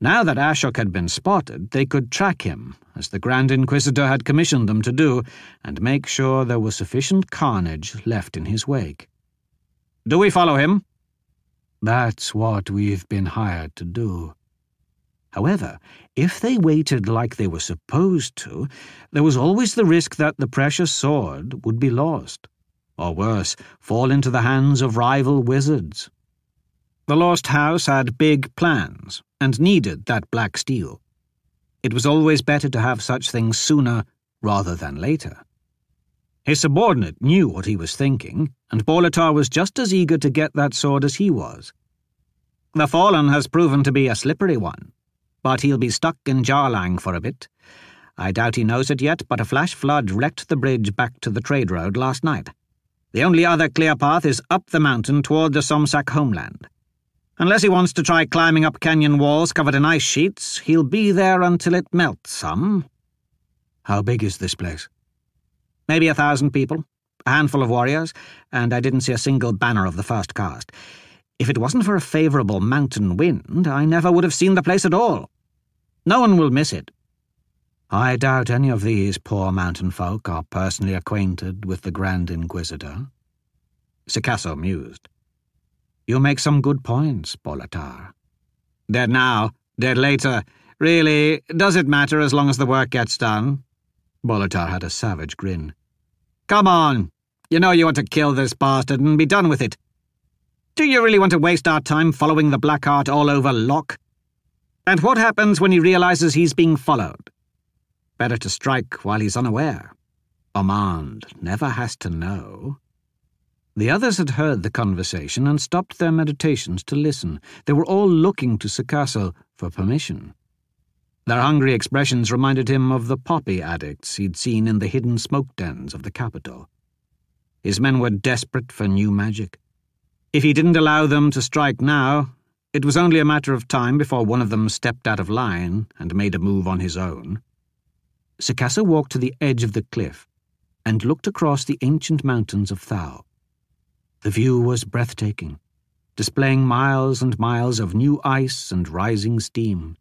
Now that Ashok had been spotted, they could track him, as the Grand Inquisitor had commissioned them to do, and make sure there was sufficient carnage left in his wake. Do we follow him? That's what we've been hired to do. However, if they waited like they were supposed to, there was always the risk that the precious sword would be lost, or worse, fall into the hands of rival wizards. The Lost House had big plans, and needed that black steel. It was always better to have such things sooner rather than later. His subordinate knew what he was thinking, and Bolatar was just as eager to get that sword as he was. The Fallen has proven to be a slippery one, but he'll be stuck in Jarlang for a bit. I doubt he knows it yet, but a flash flood wrecked the bridge back to the trade road last night. The only other clear path is up the mountain toward the Somsak homeland. Unless he wants to try climbing up canyon walls covered in ice sheets, he'll be there until it melts some. How big is this place? Maybe a thousand people, a handful of warriors, and I didn't see a single banner of the first caste. If it wasn't for a favourable mountain wind, I never would have seen the place at all. No one will miss it. I doubt any of these poor mountain folk are personally acquainted with the Grand Inquisitor. Sikasso mused. You make some good points, Bolatar. Dead now, dead later. Really, does it matter as long as the work gets done? Bolatar had a savage grin. Come on! You know you want to kill this bastard and be done with it. Do you really want to waste our time following the Black Heart all over Lok? And what happens when he realizes he's being followed? Better to strike while he's unaware. Omand never has to know. The others had heard the conversation and stopped their meditations to listen. They were all looking to Sikasso for permission. Their hungry expressions reminded him of the poppy addicts he'd seen in the hidden smoke dens of the capital. His men were desperate for new magic. If he didn't allow them to strike now, it was only a matter of time before one of them stepped out of line and made a move on his own. Sikasso walked to the edge of the cliff and looked across the ancient mountains of Thau. The view was breathtaking, displaying miles and miles of new ice and rising steam.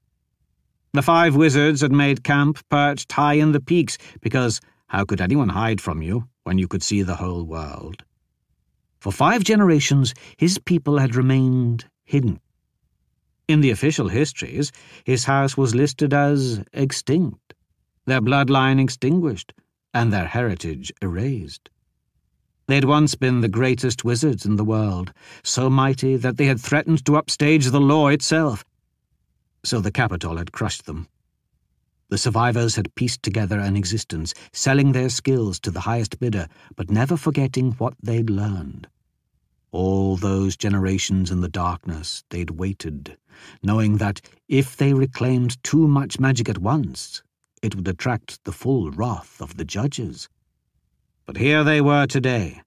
The five wizards had made camp perched high in the peaks, because how could anyone hide from you when you could see the whole world? For five generations, his people had remained hidden. In the official histories, his house was listed as extinct, their bloodline extinguished, and their heritage erased. They had once been the greatest wizards in the world, so mighty that they had threatened to upstage the law itself. So the Capitol had crushed them. The survivors had pieced together an existence, selling their skills to the highest bidder, but never forgetting what they'd learned. All those generations in the darkness, they'd waited, knowing that if they reclaimed too much magic at once, it would attract the full wrath of the judges. But here they were today,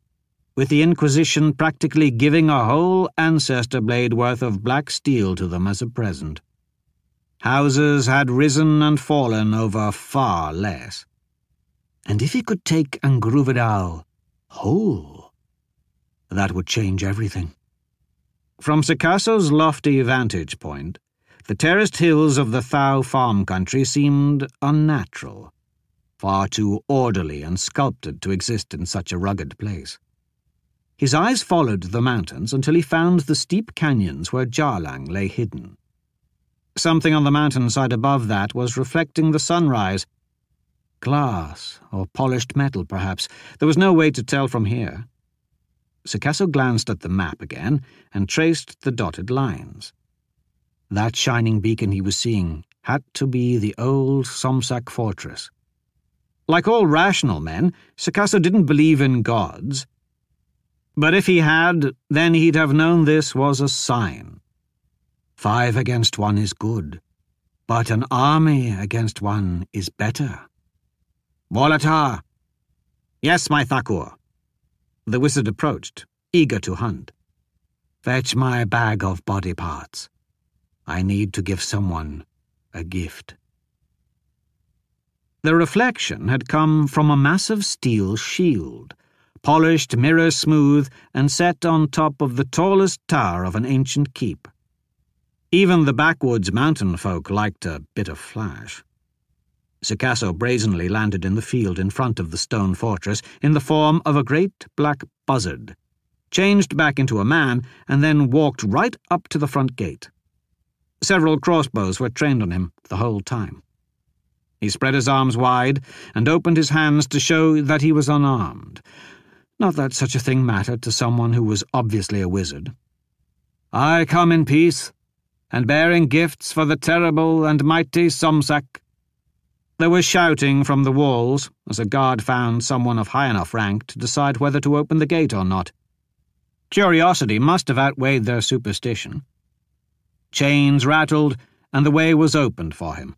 with the Inquisition practically giving a whole ancestor blade worth of black steel to them as a present. Houses had risen and fallen over far less. And if he could take Angruvadal whole, that would change everything. From Sikasso's lofty vantage point, the terraced hills of the Thau farm country seemed unnatural far too orderly and sculpted to exist in such a rugged place. His eyes followed the mountains until he found the steep canyons where Jarlang lay hidden. Something on the mountainside above that was reflecting the sunrise. Glass, or polished metal, perhaps. There was no way to tell from here. Sikasso glanced at the map again and traced the dotted lines. That shining beacon he was seeing had to be the old Somsak fortress. Like all rational men, Sikasso didn't believe in gods. But if he had, then he'd have known this was a sign. Five against one is good, but an army against one is better. Bolatar! Yes, my Thakur. The wizard approached, eager to hunt. Fetch my bag of body parts. I need to give someone a gift. The reflection had come from a massive steel shield, polished mirror smooth and set on top of the tallest tower of an ancient keep. Even the backwoods mountain folk liked a bit of flash. Sikasso brazenly landed in the field in front of the stone fortress in the form of a great black buzzard, changed back into a man, and then walked right up to the front gate. Several crossbows were trained on him the whole time. He spread his arms wide and opened his hands to show that he was unarmed. Not that such a thing mattered to someone who was obviously a wizard. I come in peace, and bearing gifts for the terrible and mighty Somsak. There was shouting from the walls as a guard found someone of high enough rank to decide whether to open the gate or not. Curiosity must have outweighed their superstition. Chains rattled, and the way was opened for him.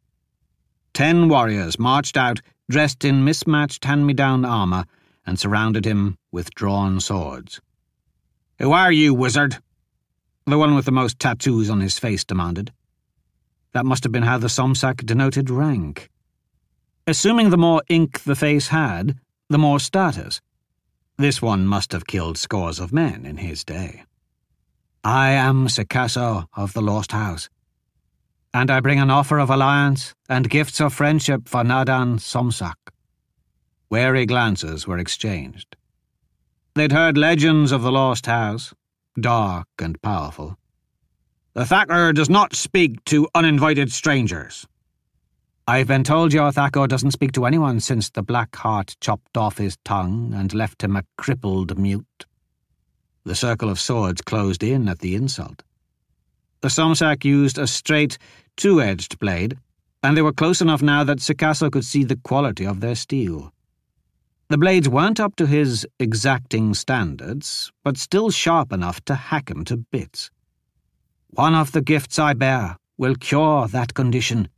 Ten warriors marched out, dressed in mismatched hand me down armour, and surrounded him with drawn swords. Who are you, wizard? The one with the most tattoos on his face demanded. That must have been how the Somsak denoted rank. Assuming the more ink the face had, the more status. This one must have killed scores of men in his day. I am Sikasso of the Lost House and I bring an offer of alliance and gifts of friendship for Nadan Somsak. Wary glances were exchanged. They'd heard legends of the Lost House, dark and powerful. The Thakur does not speak to uninvited strangers. I've been told your Thakur doesn't speak to anyone since the Black Heart chopped off his tongue and left him a crippled mute. The circle of swords closed in at the insult. The Somsak used a straight, two-edged blade, and they were close enough now that Sikasso could see the quality of their steel. The blades weren't up to his exacting standards, but still sharp enough to hack him to bits. One of the gifts I bear will cure that condition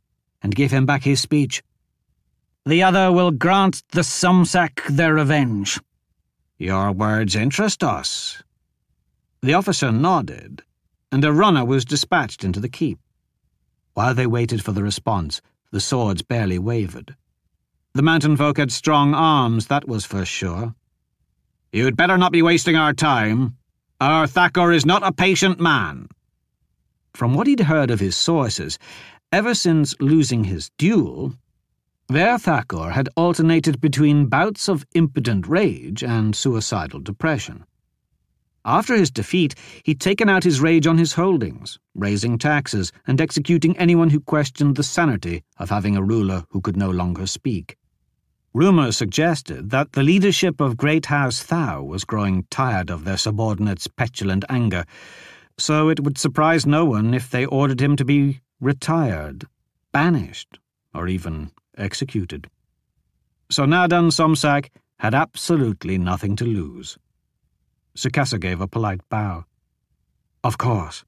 and give him back his speech. The other will grant the Somsak their revenge. Your words interest us. The officer nodded, and a runner was dispatched into the keep. While they waited for the response, the swords barely wavered. The mountain folk had strong arms, that was for sure. You'd better not be wasting our time, Our Thakur is not a patient man. From what he'd heard of his sources, ever since losing his duel, their Thakur had alternated between bouts of impotent rage and suicidal depression. After his defeat, he'd taken out his rage on his holdings, raising taxes and executing anyone who questioned the sanity of having a ruler who could no longer speak. Rumours suggested that the leadership of Great House Thau was growing tired of their subordinates' petulant anger, so it would surprise no one if they ordered him to be retired, banished, or even executed. So Nadan Somsak had absolutely nothing to lose. Sikasso gave a polite bow. Of course.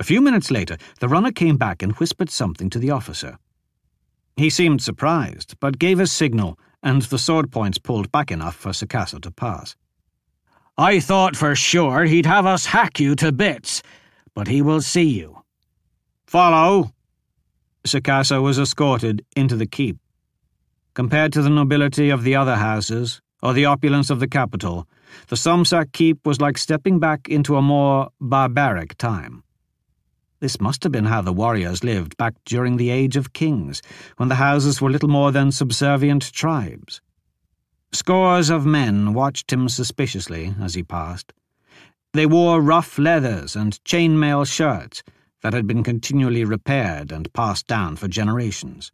A few minutes later, the runner came back and whispered something to the officer. He seemed surprised, but gave a signal, and the sword points pulled back enough for Sikasso to pass. I thought for sure he'd have us hack you to bits, but he will see you. Follow! Sikasso was escorted into the keep. Compared to the nobility of the other houses, or the opulence of the capital, the Somsak keep was like stepping back into a more barbaric time. This must have been how the warriors lived back during the Age of Kings, when the houses were little more than subservient tribes. Scores of men watched him suspiciously as he passed. They wore rough leathers and chainmail shirts that had been continually repaired and passed down for generations.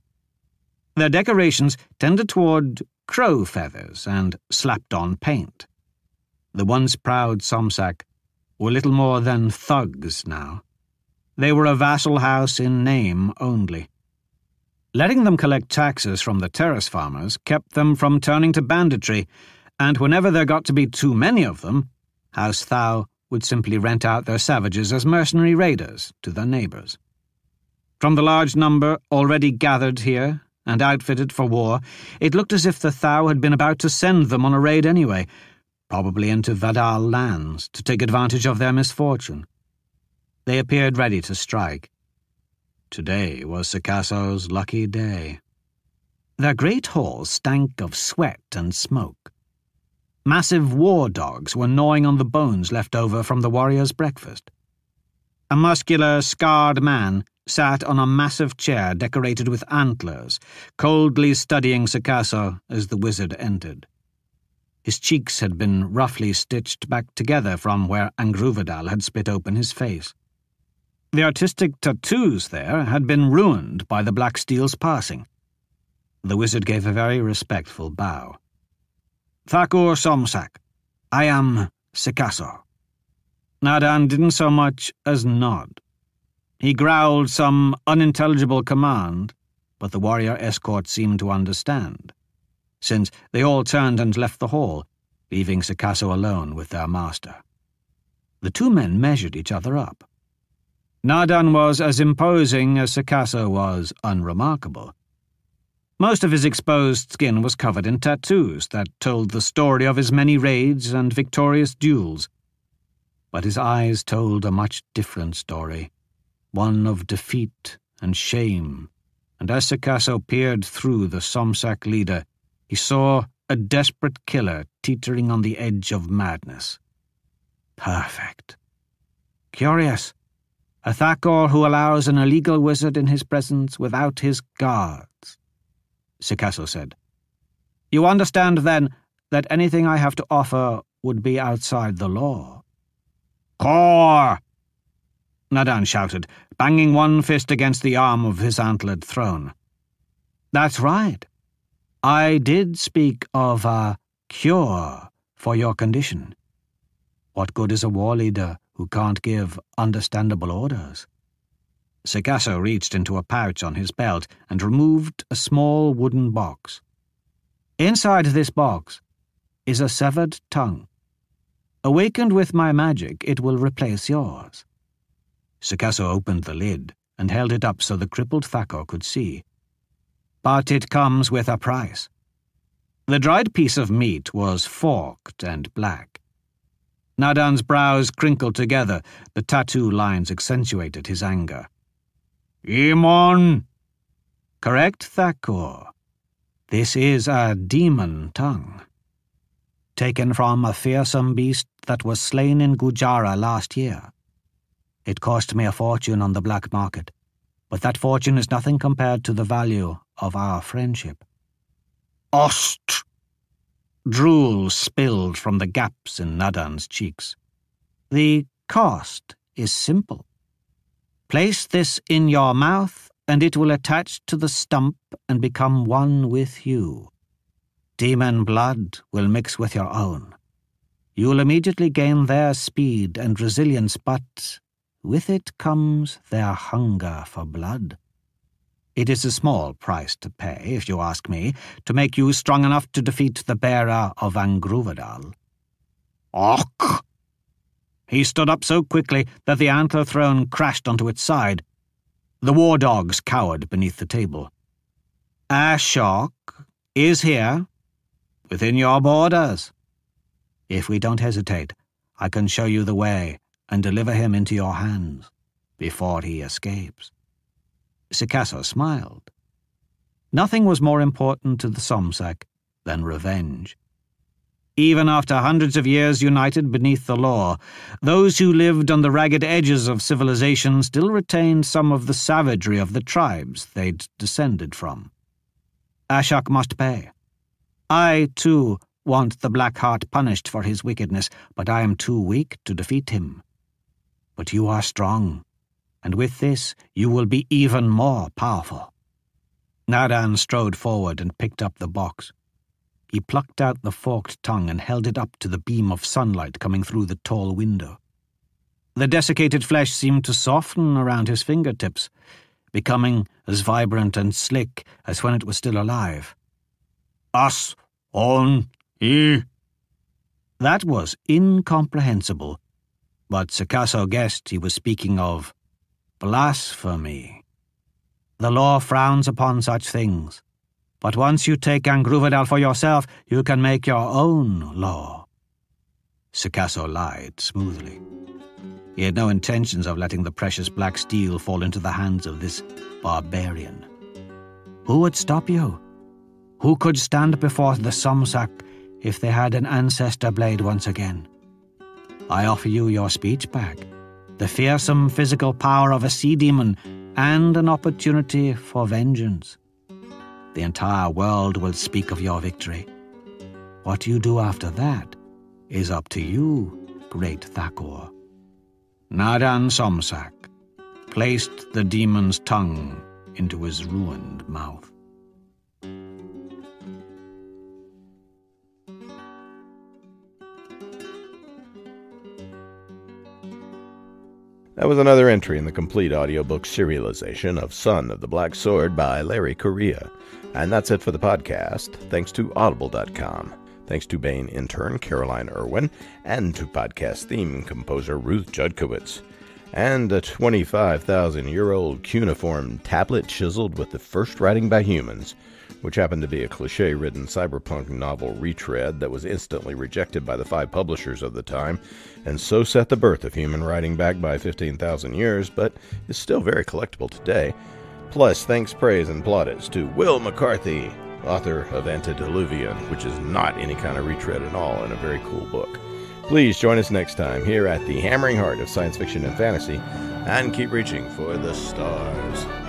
Their decorations tended toward crow feathers and slapped on paint. The once proud Somsak were little more than thugs now. They were a vassal house in name only. Letting them collect taxes from the terrace farmers kept them from turning to banditry, and whenever there got to be too many of them, House Thau would simply rent out their savages as mercenary raiders to their neighbours. From the large number already gathered here and outfitted for war, it looked as if the Thau had been about to send them on a raid anyway, probably into Vadal lands to take advantage of their misfortune. They appeared ready to strike. Today was Sikasso's lucky day. Their great hall stank of sweat and smoke. Massive war dogs were gnawing on the bones left over from the warrior's breakfast. A muscular, scarred man sat on a massive chair decorated with antlers, coldly studying Sikasso as the wizard entered. His cheeks had been roughly stitched back together from where Angruvadal had split open his face. The artistic tattoos there had been ruined by the Black Steel's passing. The wizard gave a very respectful bow. Thakur Somsak, I am Sikasso. Nadan didn't so much as nod. He growled some unintelligible command, but the warrior escort seemed to understand, since they all turned and left the hall, leaving Sikasso alone with their master. The two men measured each other up. Nadan was as imposing as Sikasso was unremarkable. Most of his exposed skin was covered in tattoos that told the story of his many raids and victorious duels. But his eyes told a much different story, one of defeat and shame, and as Sikasso peered through the Somsak leader, he saw a desperate killer teetering on the edge of madness. Perfect. Curious a Thakur who allows an illegal wizard in his presence without his guards. Sikasso said. You understand, then, that anything I have to offer would be outside the law. Kor! Nadan shouted, banging one fist against the arm of his antlered throne. That's right. I did speak of a cure for your condition. What good is a war leader who can't give understandable orders. Sikasso reached into a pouch on his belt and removed a small wooden box. Inside this box is a severed tongue. Awakened with my magic, it will replace yours. Sikasso opened the lid and held it up so the crippled Thakur could see. But it comes with a price. The dried piece of meat was forked and black. Nadan's brows crinkled together. The tattoo lines accentuated his anger. Imon! Correct, Thakur. This is a demon tongue. taken from a fearsome beast that was slain in Gujara last year. It cost me a fortune on the black market, but that fortune is nothing compared to the value of our friendship. Ost! Drool spilled from the gaps in Nadan's cheeks. The cost is simple. Place this in your mouth, and it will attach to the stump and become one with you. Demon blood will mix with your own. You will immediately gain their speed and resilience, but with it comes their hunger for blood. It is a small price to pay, if you ask me, to make you strong enough to defeat the bearer of Angruvadal. Och! He stood up so quickly that the antler throne crashed onto its side. The war dogs cowered beneath the table. Ashok is here, within your borders. If we don't hesitate, I can show you the way and deliver him into your hands before he escapes. Sikasso smiled. Nothing was more important to the Somsak than revenge. Even after hundreds of years united beneath the law, those who lived on the ragged edges of civilization still retained some of the savagery of the tribes they'd descended from. Ashok must pay. I, too, want the Black Heart punished for his wickedness, but I am too weak to defeat him. But you are strong, and with this you will be even more powerful. Nadan strode forward and picked up the box. He plucked out the forked tongue and held it up to the beam of sunlight coming through the tall window. The desiccated flesh seemed to soften around his fingertips, becoming as vibrant and slick as when it was still alive. Us on e. That was incomprehensible, but Sikasso guessed he was speaking of blasphemy. The law frowns upon such things, but once you take Angruvadal for yourself, you can make your own law. Sikasso lied smoothly. He had no intentions of letting the precious black steel fall into the hands of this barbarian. Who would stop you? Who could stand before the Somsak if they had an ancestor blade once again? I offer you your speech back, the fearsome physical power of a sea demon, and an opportunity for vengeance. The entire world will speak of your victory. What you do after that is up to you, great Thakur. Nadan Somsak placed the demon's tongue into his ruined mouth. That was another entry in the complete audiobook serialization of Son of the Black Sword by Larry Correia. And that's it for the podcast. Thanks to Audible.com. Thanks to Baen intern Caroline Irwin, and to podcast theme composer Ruth Judkowitz. And a 25,000 year old cuneiform tablet chiseled with the first writing by humans which happened to be a cliche ridden cyberpunk novel retread that was instantly rejected by the five publishers of the time, and so set the birth of human writing back by 15,000 years, but is still very collectible today. Plus, thanks, praise, and plaudits to Wil McCarthy, author of Antediluvian, which is not any kind of retread at all, and a very cool book. Please join us next time here at the hammering heart of science fiction and fantasy, and keep reaching for the stars.